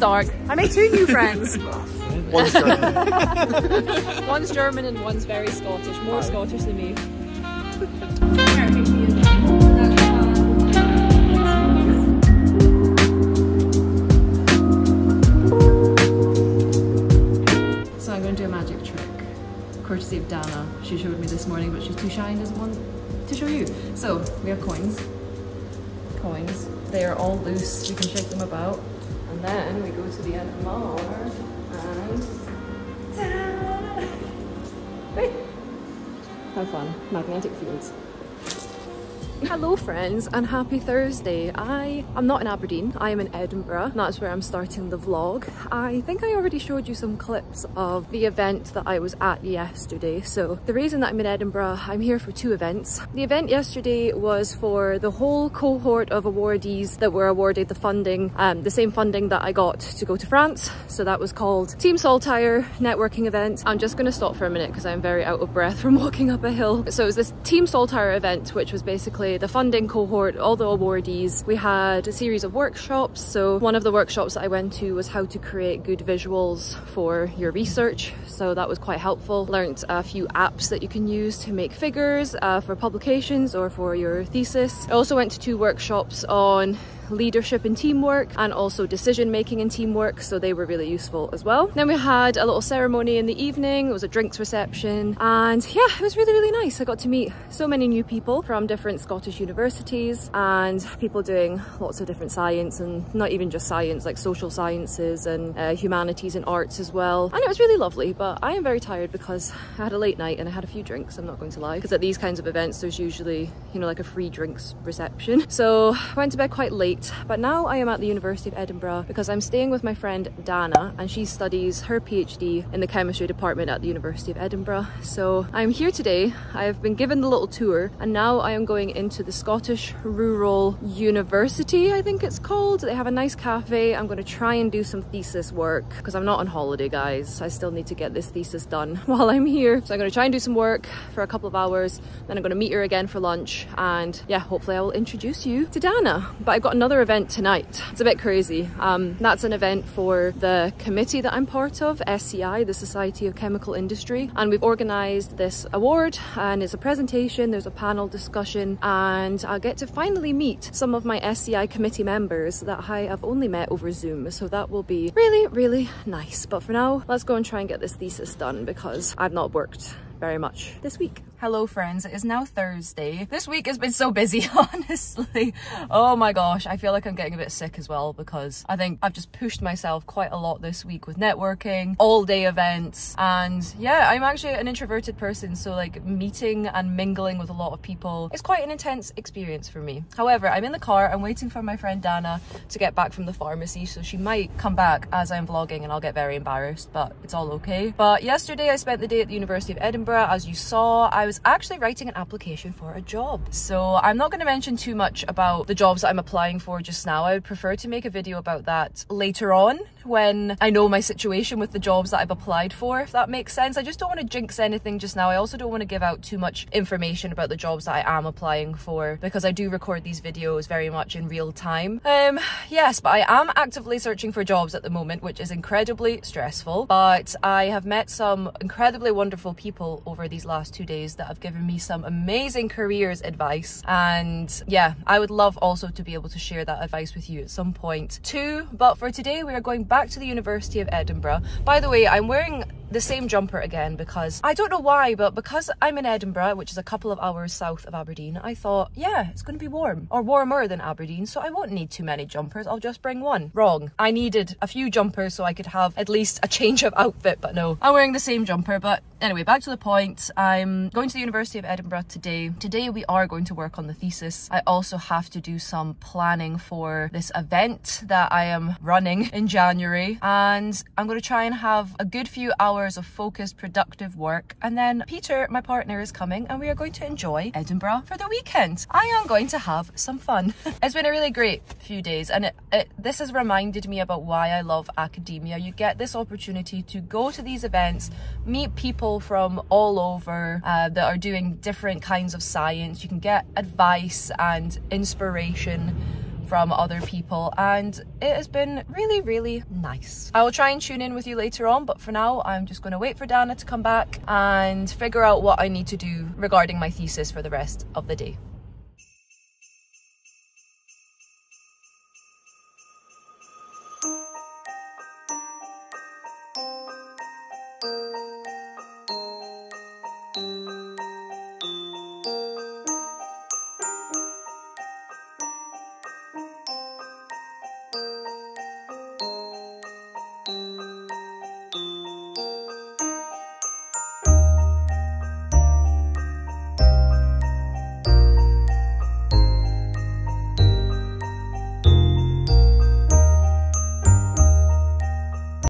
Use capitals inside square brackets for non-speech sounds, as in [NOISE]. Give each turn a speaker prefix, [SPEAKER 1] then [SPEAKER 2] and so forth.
[SPEAKER 1] dark. I made two new friends. [LAUGHS]
[SPEAKER 2] One's German. [LAUGHS]
[SPEAKER 1] one's German and one's very Scottish, more Scottish than me. So I'm going to do a magic trick, courtesy of Dana. She showed me this morning, but she's too shy and doesn't want to show you. So we have coins. Coins. They are all loose. You can shake them about. And then we go to the end mall and! Wait. Have fun. Magnetic fields. Hello friends and happy Thursday. I am not in Aberdeen, I am in Edinburgh. That's where I'm starting the vlog. I think I already showed you some clips of the event that I was at yesterday. So the reason that I'm in Edinburgh, I'm here for two events. The event yesterday was for the whole cohort of awardees that were awarded the funding, um, the same funding that I got to go to France. So that was called Team Saltire networking event. I'm just gonna stop for a minute because I'm very out of breath from [LAUGHS] walking up a hill. So it was this Team Saltire event, which was basically the funding cohort, all the awardees. We had a series of workshops. So one of the workshops that I went to was how to create good visuals for your research. So that was quite helpful. Learned a few apps that you can use to make figures uh, for publications or for your thesis. I also went to two workshops on leadership and teamwork and also decision making and teamwork so they were really useful as well. Then we had a little ceremony in the evening it was a drinks reception and yeah it was really really nice. I got to meet so many new people from different scottish universities and people doing lots of different science and not even just science like social sciences and uh, humanities and arts as well. And it was really lovely but i am very tired because i had a late night and i had a few drinks i'm not going to lie because at these kinds of events there's usually you know like a free drinks reception. So i went to bed quite late but now I am at the University of Edinburgh because I'm staying with my friend Dana and she studies her PhD in the chemistry department at the University of Edinburgh. So I'm here today, I've been given the little tour and now I am going into the Scottish Rural University, I think it's called. They have a nice cafe. I'm going to try and do some thesis work because I'm not on holiday guys. I still need to get this thesis done [LAUGHS] while I'm here. So I'm going to try and do some work for a couple of hours. Then I'm going to meet her again for lunch and yeah, hopefully I will introduce you to Dana. But I've got another event tonight. It's a bit crazy. Um, that's an event for the committee that I'm part of, SCI, the Society of Chemical Industry. And we've organised this award and it's a presentation, there's a panel discussion and I'll get to finally meet some of my SCI committee members that I have only met over Zoom. So that will be really, really nice. But for now, let's go and try and get this thesis done because I've not worked very much this week. Hello friends, it is now Thursday. This week has been so busy, [LAUGHS] honestly. Oh my gosh, I feel like I'm getting a bit sick as well because I think I've just pushed myself quite a lot this week with networking, all day events, and yeah, I'm actually an introverted person, so like meeting and mingling with a lot of people is quite an intense experience for me. However, I'm in the car, I'm waiting for my friend Dana to get back from the pharmacy, so she might come back as I'm vlogging and I'll get very embarrassed, but it's all okay. But yesterday I spent the day at the University of Edinburgh. As you saw, I was actually writing an application for a job. So I'm not going to mention too much about the jobs that I'm applying for just now. I would prefer to make a video about that later on when I know my situation with the jobs that I've applied for, if that makes sense. I just don't want to jinx anything just now. I also don't want to give out too much information about the jobs that I am applying for because I do record these videos very much in real time. Um, yes, but I am actively searching for jobs at the moment, which is incredibly stressful. But I have met some incredibly wonderful people over these last two days that have given me some amazing careers advice. And yeah, I would love also to be able to share that advice with you at some point too. But for today, we are going back to the University of Edinburgh. By the way, I'm wearing the same jumper again because I don't know why, but because I'm in Edinburgh, which is a couple of hours south of Aberdeen, I thought, yeah, it's going to be warm or warmer than Aberdeen, so I won't need too many jumpers. I'll just bring one. Wrong. I needed a few jumpers so I could have at least a change of outfit, but no, I'm wearing the same jumper. But anyway, back to the point. I'm going to the University of Edinburgh today. Today we are going to work on the thesis. I also have to do some planning for this event that I am running in January, and I'm going to try and have a good few hours hours of focused, productive work. And then Peter, my partner, is coming and we are going to enjoy Edinburgh for the weekend. I am going to have some fun. [LAUGHS] it's been a really great few days and it, it, this has reminded me about why I love academia. You get this opportunity to go to these events, meet people from all over uh, that are doing different kinds of science. You can get advice and inspiration from other people and it has been really, really nice. I will try and tune in with you later on, but for now, I'm just going to wait for Dana to come back and figure out what I need to do regarding my thesis for the rest of the day.